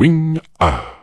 wing ah.